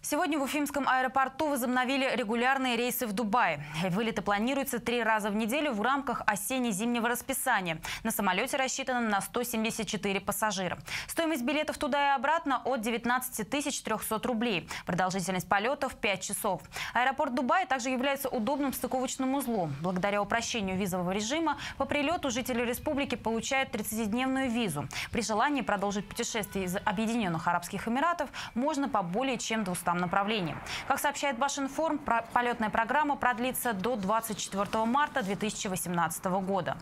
Сегодня в Уфимском аэропорту возобновили регулярные рейсы в Дубай. Вылеты планируются три раза в неделю в рамках осенне-зимнего расписания. На самолете рассчитано на 174 пассажира. Стоимость билетов туда и обратно от 19 300 рублей. Продолжительность полетов 5 часов. Аэропорт Дубая также является удобным стыковочным узлом. Благодаря упрощению визового режима по прилету жители республики получают 30-дневную визу. При желании продолжить путешествие из Объединенных Арабских Эмиратов можно по более чем 200 направлении. Как сообщает Башинформ, полетная программа продлится до 24 марта 2018 года.